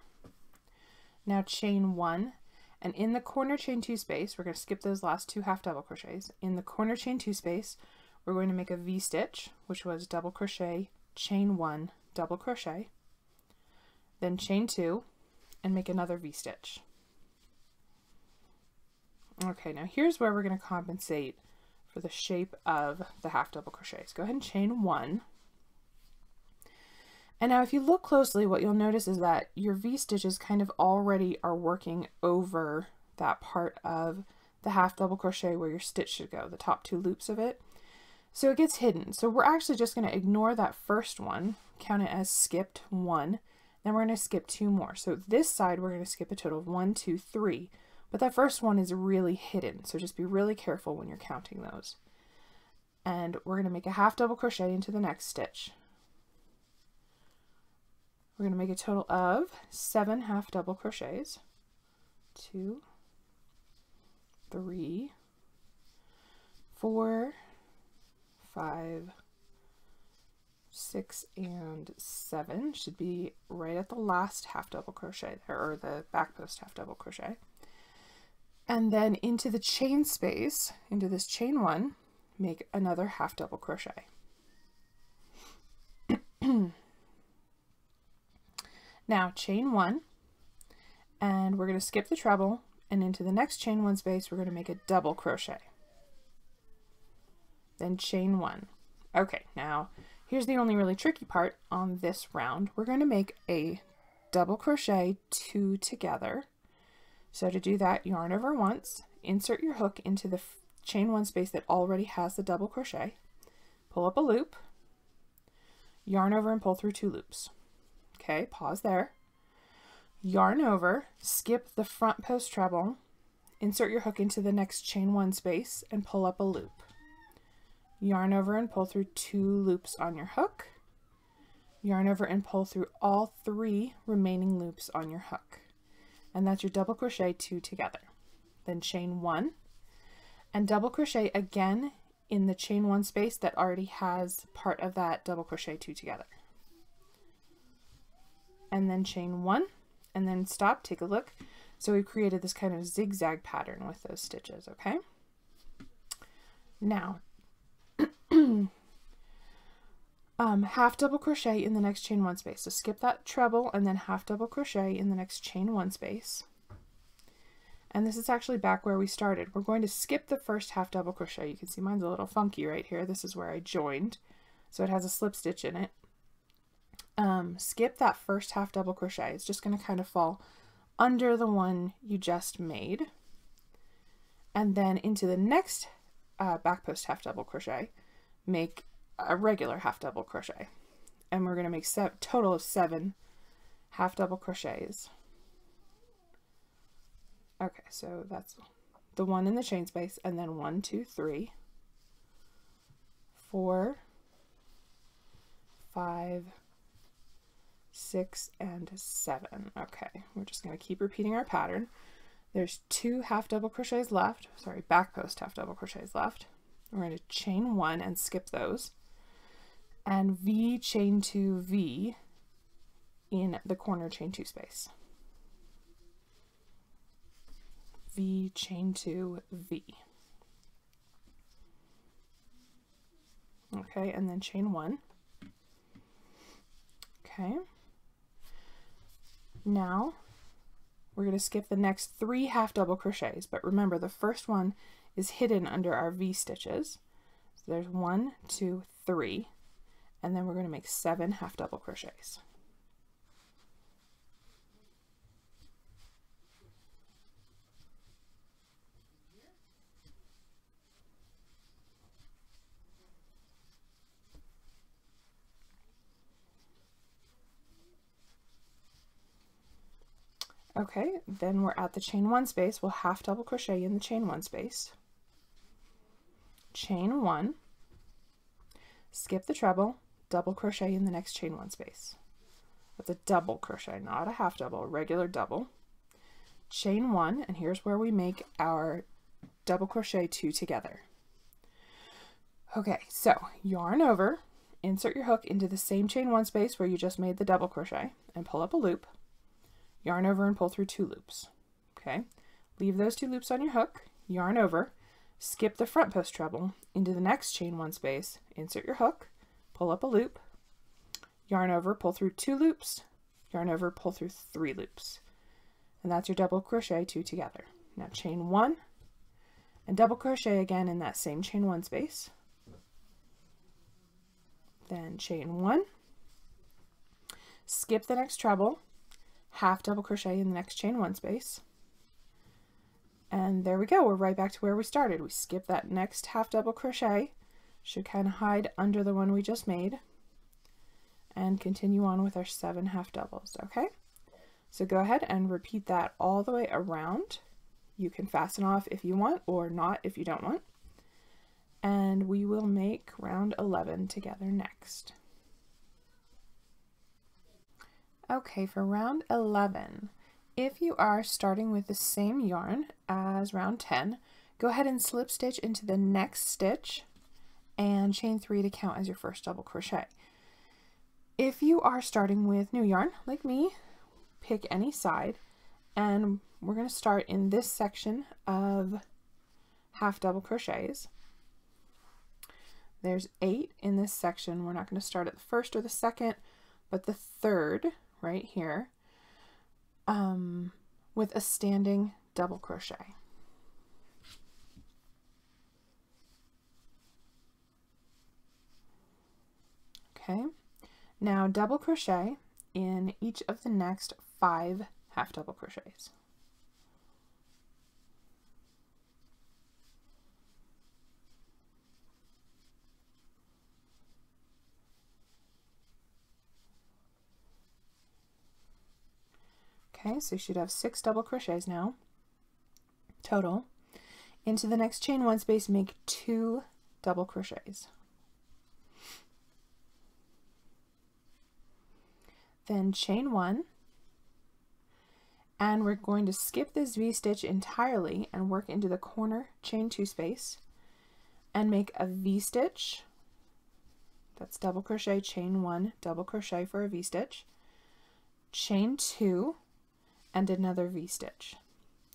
Now chain one, and in the corner chain two space, we're going to skip those last two half double crochets. In the corner chain two space, we're going to make a V-stitch, which was double crochet, chain one, double crochet, then chain two, and make another V-stitch. Okay, now here's where we're going to compensate for the shape of the half double crochets. Go ahead and chain one. And now if you look closely, what you'll notice is that your V-stitches kind of already are working over that part of the half double crochet where your stitch should go, the top two loops of it. So it gets hidden. So we're actually just going to ignore that first one, count it as skipped one, then we're going to skip two more. So this side, we're going to skip a total of one, two, three. But that first one is really hidden, so just be really careful when you're counting those. And we're going to make a half double crochet into the next stitch. We're going to make a total of seven half double crochets. Two, three, four, five, six and seven should be right at the last half double crochet there or the back post half double crochet. And then into the chain space into this chain one make another half double crochet. [CLEARS THROAT] Now chain one and we're going to skip the treble and into the next chain one space we're going to make a double crochet. Then chain one. Okay now here's the only really tricky part on this round. We're going to make a double crochet two together. So to do that yarn over once insert your hook into the chain one space that already has the double crochet pull up a loop yarn over and pull through two loops. Okay pause there. Yarn over, skip the front post treble, insert your hook into the next chain one space and pull up a loop. Yarn over and pull through two loops on your hook. Yarn over and pull through all three remaining loops on your hook. And that's your double crochet two together. Then chain one and double crochet again in the chain one space that already has part of that double crochet two together. And then chain one and then stop, take a look. So we've created this kind of zigzag pattern with those stitches, okay? Now, [CLEARS THROAT] um, half double crochet in the next chain one space. So skip that treble and then half double crochet in the next chain one space. And this is actually back where we started. We're going to skip the first half double crochet. You can see mine's a little funky right here. This is where I joined. So it has a slip stitch in it um, skip that first half double crochet. It's just going to kind of fall under the one you just made. And then into the next uh, back post half double crochet, make a regular half double crochet. And we're going to make a total of seven half double crochets. Okay, so that's the one in the chain space, and then one, two, three, four, five, six, and seven. Okay, we're just going to keep repeating our pattern. There's two half double crochets left, sorry, back post half double crochets left. We're going to chain one and skip those. And V chain two V in the corner chain two space. V chain two V. Okay, and then chain one. Okay. Now we're going to skip the next three half double crochets, but remember the first one is hidden under our V stitches. So there's one, two, three, and then we're going to make seven half double crochets. Okay, then we're at the chain one space. We'll half double crochet in the chain one space. Chain one, skip the treble, double crochet in the next chain one space. That's a double crochet, not a half double, regular double. Chain one, and here's where we make our double crochet two together. Okay, so yarn over, insert your hook into the same chain one space where you just made the double crochet and pull up a loop yarn over and pull through two loops. Okay, leave those two loops on your hook, yarn over, skip the front post treble into the next chain one space, insert your hook, pull up a loop, yarn over, pull through two loops, yarn over, pull through three loops. And that's your double crochet two together. Now chain one and double crochet again in that same chain one space. Then chain one, skip the next treble, half double crochet in the next chain one space. And there we go, we're right back to where we started. We skip that next half double crochet, should kind of hide under the one we just made, and continue on with our seven half doubles, okay? So go ahead and repeat that all the way around. You can fasten off if you want or not if you don't want. And we will make round 11 together next. Okay, for round 11, if you are starting with the same yarn as round 10, go ahead and slip stitch into the next stitch and chain three to count as your first double crochet. If you are starting with new yarn, like me, pick any side and we're going to start in this section of half double crochets. There's eight in this section. We're not going to start at the first or the second, but the third right here um, with a standing double crochet. Okay, now double crochet in each of the next five half double crochets. Okay, so you should have six double crochets now, total. Into the next chain one space, make two double crochets. Then chain one, and we're going to skip this V-stitch entirely and work into the corner chain two space and make a V-stitch. That's double crochet, chain one, double crochet for a V-stitch, chain two, and another V-stitch.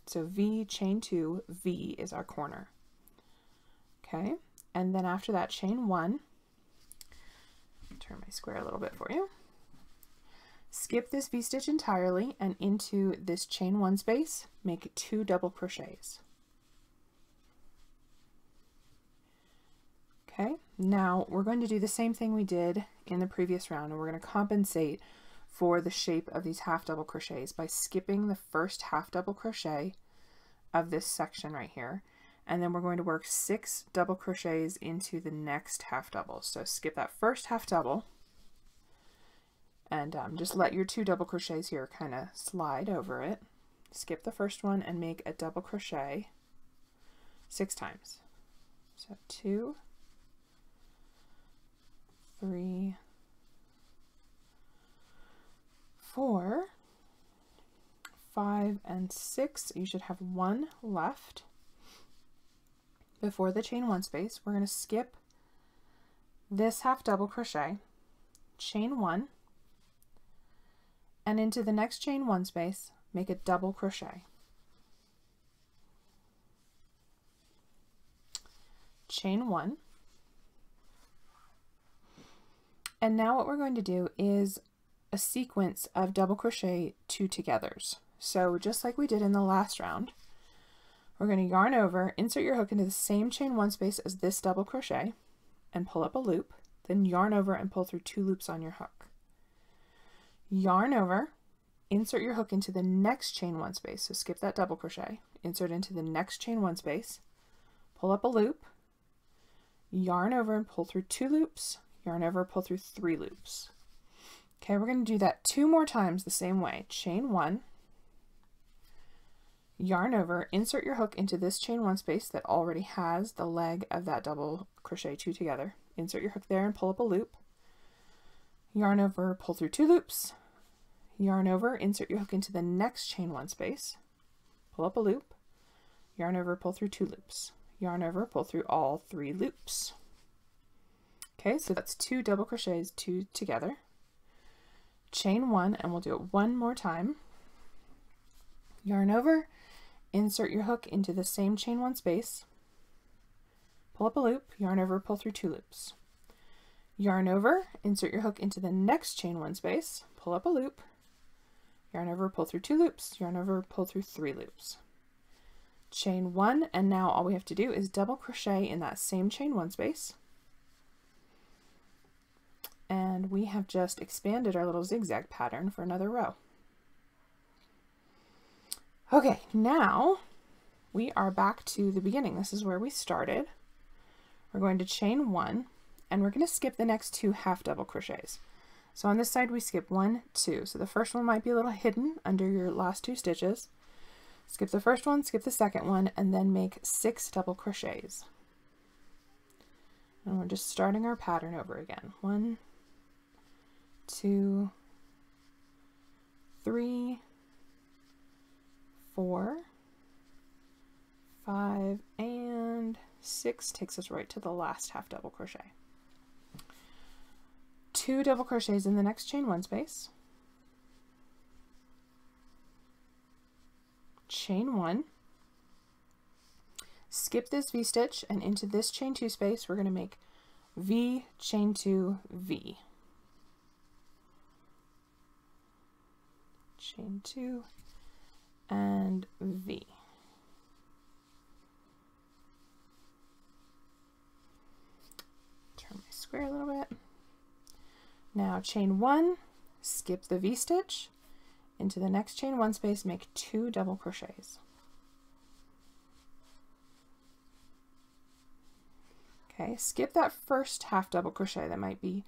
So V, chain two, V is our corner. Okay, and then after that, chain one, turn my square a little bit for you. Skip this V-stitch entirely and into this chain one space, make two double crochets. Okay, now we're going to do the same thing we did in the previous round and we're going to compensate for the shape of these half double crochets by skipping the first half double crochet of this section right here. And then we're going to work six double crochets into the next half double. So skip that first half double. And um, just let your two double crochets here kind of slide over it. Skip the first one and make a double crochet six times. So two three four, five, and six. You should have one left before the chain one space. We're going to skip this half double crochet, chain one, and into the next chain one space, make a double crochet. Chain one. And now what we're going to do is a sequence of double crochet two togethers. So just like we did in the last round, we're going to yarn over, insert your hook into the same chain one space as this double crochet and pull up a loop, then yarn over and pull through two loops on your hook. Yarn over, insert your hook into the next chain one space, so skip that double crochet, insert into the next chain one space, pull up a loop, yarn over and pull through two loops, yarn over, pull through three loops. Okay, we're going to do that two more times the same way. Chain one, yarn over, insert your hook into this chain one space that already has the leg of that double crochet two together. Insert your hook there and pull up a loop. Yarn over, pull through two loops. Yarn over, insert your hook into the next chain one space. Pull up a loop. Yarn over, pull through two loops. Yarn over, pull through all three loops. Okay, so that's two double crochets, two together chain one and we'll do it one more time. Yarn over insert your hook into the same chain one space. Pull up a loop yarn over pull through two loops. Yarn over insert your hook into the next chain one space pull up a loop. Yarn over pull through two loops yarn over pull through three loops. Chain one and now all we have to do is double crochet in that same chain one space and we have just expanded our little zigzag pattern for another row. Okay, now we are back to the beginning. This is where we started. We're going to chain one and we're going to skip the next two half double crochets. So on this side we skip one, two. So the first one might be a little hidden under your last two stitches. Skip the first one, skip the second one, and then make six double crochets. And we're just starting our pattern over again. One, two, three, four, five, and six takes us right to the last half double crochet. two double crochets in the next chain one space, chain one, skip this V-stitch and into this chain two space we're going to make V, chain two, V. Chain two and V. Turn my square a little bit. Now chain one, skip the V-stitch, into the next chain one space, make two double crochets. Okay, skip that first half double crochet that might be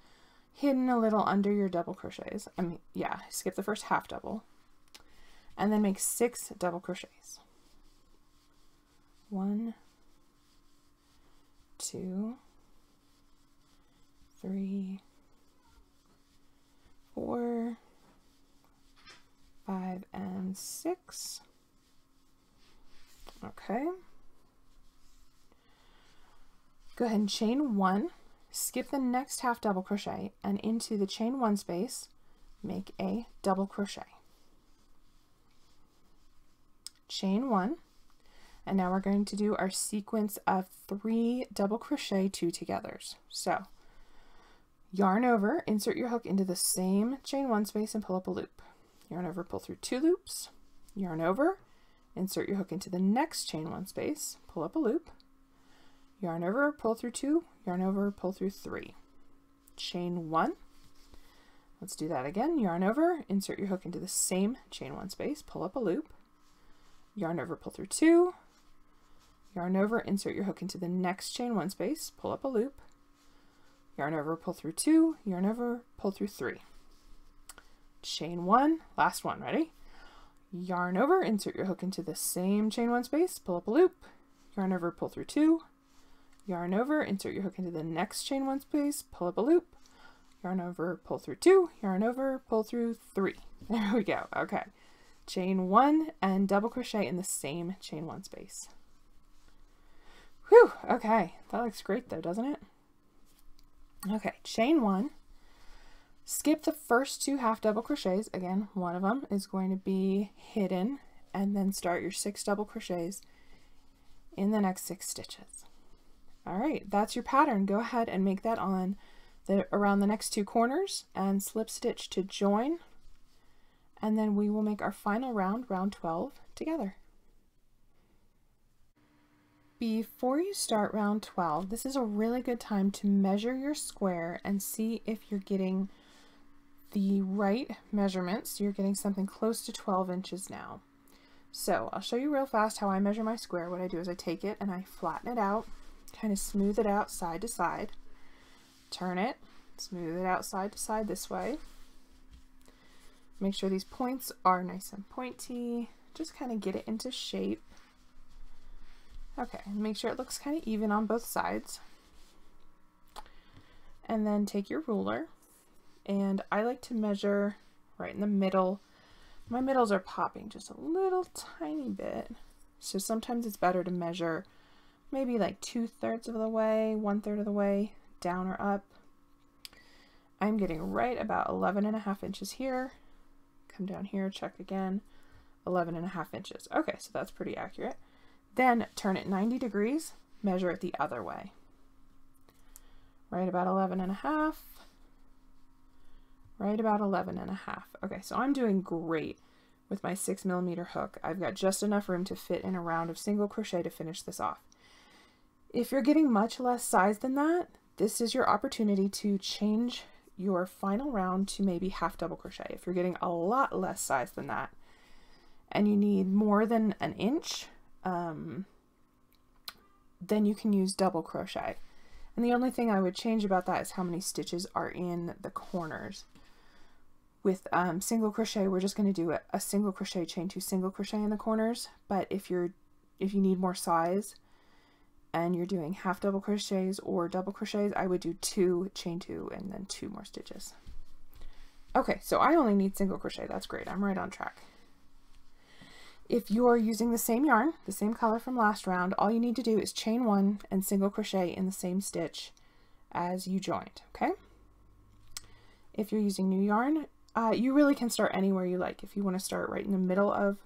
hidden a little under your double crochets. I mean, yeah, skip the first half double and then make six double crochets. One, two, three, four, five, and six. Okay. Go ahead and chain one, skip the next half double crochet, and into the chain one space, make a double crochet. Chain one, and now we're going to do our sequence of three double crochet two togethers. So yarn over, insert your hook into the same chain one space and pull up a loop. Yarn over, pull through two loops, yarn over, insert your hook into the next chain one space, pull up a loop, yarn over, pull through two, yarn over, pull through three. Chain one. Let's do that again. Yarn over, insert your hook into the same chain one space, pull up a loop, yarn over, pull through two, yarn over, insert your hook into the next chain one space, pull up a loop, yarn over, pull through two, yarn over, pull through three. Chain one, last one, ready? Yarn over, insert your hook into the same chain one space, pull up a loop, yarn over, pull through two, yarn over, insert your hook into the next chain one space, pull up a loop, yarn over, pull through two, yarn over, pull through three. [LAUGHS] There we go. Okay. Chain one and double crochet in the same chain one space. Whew. Okay. That looks great though, doesn't it? Okay. Chain one. Skip the first two half double crochets. Again, one of them is going to be hidden and then start your six double crochets in the next six stitches. All right, that's your pattern. Go ahead and make that on the around the next two corners and slip stitch to join. And then we will make our final round, round 12, together. Before you start round 12, this is a really good time to measure your square and see if you're getting the right measurements. You're getting something close to 12 inches now. So I'll show you real fast how I measure my square. What I do is I take it and I flatten it out kind of smooth it out side to side. Turn it, smooth it out side to side this way. Make sure these points are nice and pointy. Just kind of get it into shape. Okay, make sure it looks kind of even on both sides. And then take your ruler and I like to measure right in the middle. My middles are popping just a little tiny bit. So sometimes it's better to measure maybe like two thirds of the way, one third of the way down or up. I'm getting right about 11 and a half inches here. Come down here, check again, 11 and a half inches. Okay, so that's pretty accurate. Then turn it 90 degrees, measure it the other way. Right about 11 and a half, right about 11 and a half. Okay, so I'm doing great with my six millimeter hook. I've got just enough room to fit in a round of single crochet to finish this off. If you're getting much less size than that, this is your opportunity to change your final round to maybe half double crochet. If you're getting a lot less size than that and you need more than an inch, um, then you can use double crochet. And the only thing I would change about that is how many stitches are in the corners. With um, single crochet, we're just going to do a, a single crochet chain two single crochet in the corners. But if you're if you need more size, and you're doing half double crochets or double crochets, I would do two chain two and then two more stitches. Okay, so I only need single crochet. That's great. I'm right on track. If you are using the same yarn, the same color from last round, all you need to do is chain one and single crochet in the same stitch as you joined, okay? If you're using new yarn, uh, you really can start anywhere you like. If you want to start right in the middle of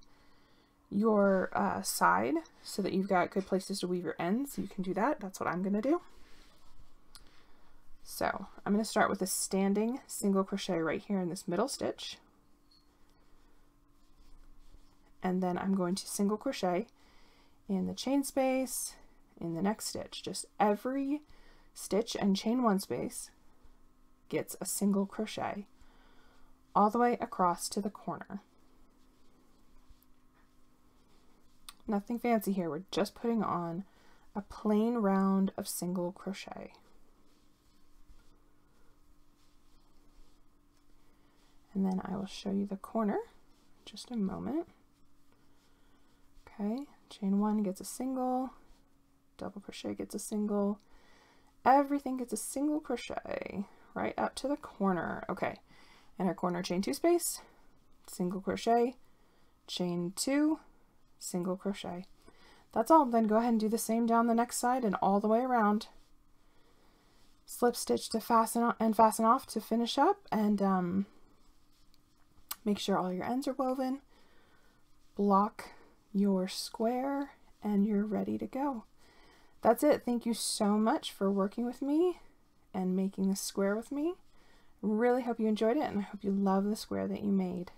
your uh, side so that you've got good places to weave your ends, you can do that. That's what I'm going to do. So I'm going to start with a standing single crochet right here in this middle stitch. And then I'm going to single crochet in the chain space in the next stitch. Just every stitch and chain one space gets a single crochet all the way across to the corner. Nothing fancy here, we're just putting on a plain round of single crochet. And then I will show you the corner just a moment. Okay, chain one gets a single, double crochet gets a single, everything gets a single crochet right up to the corner. Okay, and our corner chain two space, single crochet, chain two, single crochet. That's all. Then go ahead and do the same down the next side and all the way around. Slip stitch to fasten and fasten off to finish up and um, make sure all your ends are woven. Block your square and you're ready to go. That's it. Thank you so much for working with me and making this square with me. Really hope you enjoyed it and I hope you love the square that you made.